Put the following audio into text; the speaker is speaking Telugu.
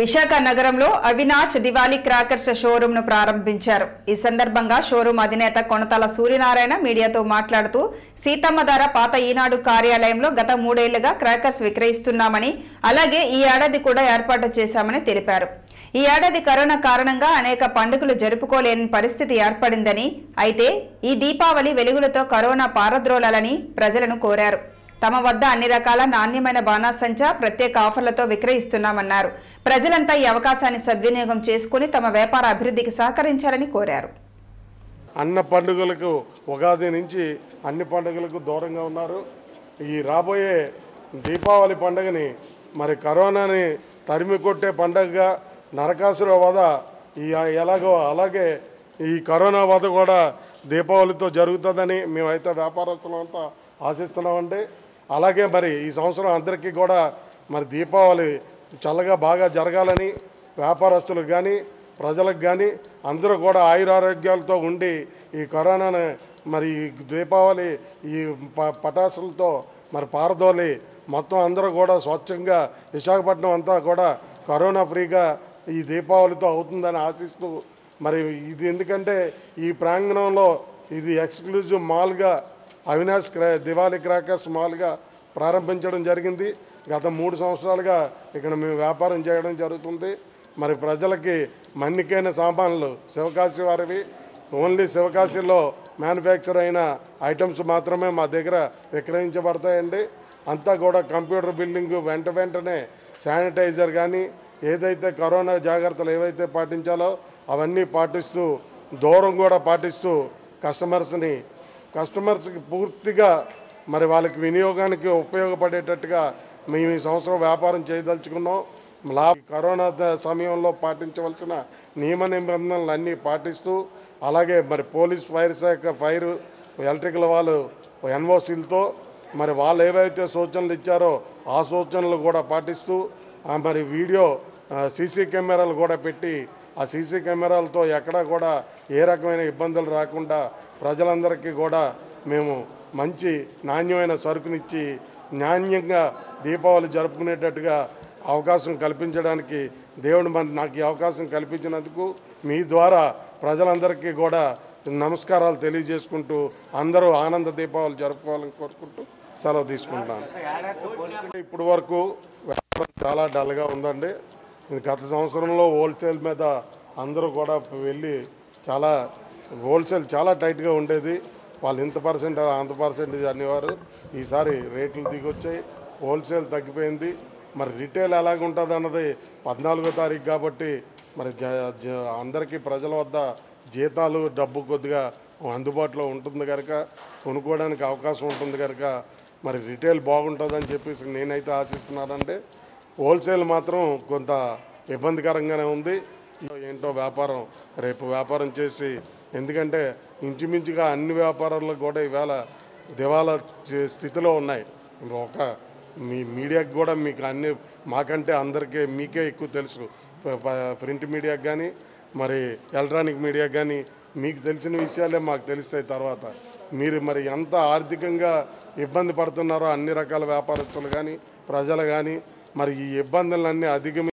విశాఖ నగరంలో అవినాష్ దివాళీ క్రాకర్స్ షోరూమ్ను ప్రారంభించారు. ఈ సందర్భంగా షోరూమ్ అధినేత కొనతల సూర్యనారాయణ మీడియాతో మాట్లాడుతూ సీతమ్మధార పాత ఈనాడు కార్యాలయంలో గత మూడేళ్ళుగా క్రాకర్స్ విక్రయిస్తున్నామని అలాగే ఈ ఏడాది కూడా ఏర్పాటు చేశామని తెలిపారు. ఈ ఏడాది కరోనా కారణంగా అనేక పండుగలు జరుపుకోలేని పరిస్థితి ఏర్పడిందని అయితే ఈ దీపావళి వెలుగులతో కరోనా పారద్రోలాలని ప్రజలను కోరారు. తమ వద్ద అన్ని రకాల నాణ్యమైన బాణాసంచా ప్రత్యేక ఆఫర్లతో విక్రయిస్తున్నామన్నారు. ప్రజలంతా ఈ అవకాశాన్ని సద్వినియోగం చేసుకుని తమ వ్యాపార అభివృద్ధికి సహకరించాలని కోరారు. అన్న పండుగలకు ఉగాది నుంచి అన్ని పండుగలకు దూరంగా ఉన్నారు. ఈ రాబోయే దీపావళి పండుగని మరి కరోనాని తరిమి కొట్టే పండుగగా నరకాసుర వధ ఈ ఎలాగో అలాగే ఈ కరోనా వధ కూడా దీపావళితో జరుగుతుందని మేమైతే వ్యాపారస్తులంతా ఆశిస్తున్నామండి. అలాగే మరి ఈ సంవత్సరం అందరికీ కూడా మరి దీపావళి చల్లగా బాగా జరగాలని వ్యాపారస్తులకు కానీ ప్రజలకు కానీ అందరూ కూడా ఆయురారోగ్యాలతో ఉండి ఈ కరోనాను మరి దీపావళి ఈ ప పటాసులతో మరి పారదోలి మొత్తం అందరూ కూడా స్వచ్ఛంగా విశాఖపట్నం అంతా కూడా కరోనా ఫ్రీగా ఈ దీపావళితో అవుతుందని ఆశిస్తూ మరి ఇది ఎందుకంటే ఈ ప్రాంగణంలో ఇది ఎక్స్క్లూజివ్ మాల్గా అవినాష్ క్రా దివాళీ క్రాకర్స్ మాల్గా ప్రారంభించడం జరిగింది. గత మూడు సంవత్సరాలుగా ఇక్కడ మేము వ్యాపారం చేయడం జరుగుతుంది. మరి ప్రజలకి మన్నికైన సామాన్లు శివకాశి వారివి. ఓన్లీ శివకాశిలో మ్యానుఫ్యాక్చర్ అయిన ఐటమ్స్ మాత్రమే మా దగ్గర విక్రయించబడతాయండి. అంతా కూడా కంప్యూటర్ బిల్డింగ్ వెంట వెంటనే శానిటైజర్ కానీ ఏదైతే కరోనా జాగ్రత్తలు ఏవైతే పాటించాలో అవన్నీ పాటిస్తూ దూరం కూడా పాటిస్తూ కస్టమర్స్ని కస్టమర్స్కి పూర్తిగా మరి వాళ్ళకి వినియోగానికి ఉపయోగపడేటట్టుగా మేము ఈ సంవత్సరం వ్యాపారం చేయదలుచుకున్నాం. లా కరోనా సమయంలో పాటించవలసిన నియమ నిబంధనలు అన్నీ పాటిస్తూ అలాగే మరి పోలీస్ ఫైర్ శాఖ ఫైర్ ఎలక్ట్రికల్ వాళ్ళు ఎన్ఓసీలతో మరి వాళ్ళు ఏవైతే సూచనలు ఇచ్చారో ఆ సూచనలు కూడా పాటిస్తూ మరి వీడియో సీసీ కెమెరాలు కూడా పెట్టి ఆ సీసీ కెమెరాలతో ఎక్కడా కూడా ఏ రకమైన ఇబ్బందులు రాకుండా ప్రజలందరికీ కూడా మేము మంచి నాణ్యమైన సరుకునిచ్చి నాణ్యంగా దీపావళి జరుపుకునేటట్టుగా అవకాశం కల్పించడానికి దేవుడు మన నాకు ఈ అవకాశం కల్పించినందుకు మీ ద్వారా ప్రజలందరికీ కూడా నమస్కారాలు తెలియజేసుకుంటూ అందరూ ఆనంద దీపావళి జరుపుకోవాలని కోరుకుంటూ సెలవు తీసుకుంటున్నాను. ఇప్పటి వరకు చాలా డల్గా ఉందండి. గత సంవత్సరంలో హోల్సేల్ మీద అందరూ కూడా వెళ్ళి చాలా హోల్సేల్ చాలా టైట్గా ఉండేది. వాళ్ళు ఇంత పర్సెంట్ అంత పర్సెంటేజ్ అనేవారు. ఈసారి రేట్లు దిగొచ్చాయి. హోల్సేల్ తగ్గిపోయింది. మరి రిటైల్ ఎలాగుంటుంది అన్నది పద్నాలుగో తారీఖు కాబట్టి మరి జ- అందరికీ ప్రజల వద్ద జీతాలు డబ్బు కొద్దిగా అందుబాటులో ఉంటుంది కనుక కొనుక్కోవడానికి అవకాశం ఉంటుంది కనుక మరి రిటైల్ బాగుంటుందని చెప్పేసి నేనైతే ఆశిస్తున్నానంటే హోల్సేల్ మాత్రం కొంత ఇబ్బందికరంగానే ఉంది. ఏంటో వ్యాపారం రేపు వ్యాపారం చేసి ఎందుకంటే ఇంచుమించుగా అన్ని వ్యాపారాలు కూడా ఇవాళ దివాలా చే- స్థితిలో ఉన్నాయి. ఒక మీ మీడియాకి కూడా మీకు అన్ని మాకంటే అందరికీ మీకే ఎక్కువ తెలుసు. ప్రింట్ మీడియాకి కానీ మరి ఎలక్ట్రానిక్ మీడియాకి కానీ మీకు తెలిసిన విషయాలే మాకు తెలుస్తాయి తర్వాత. మీరు మరి ఎంత ఆర్థికంగా ఇబ్బంది పడుతున్నారో అన్ని రకాల వ్యాపారస్తులు కానీ ప్రజలు కానీ మరి ఈ ఇబ్బందులన్నీ అధిగమి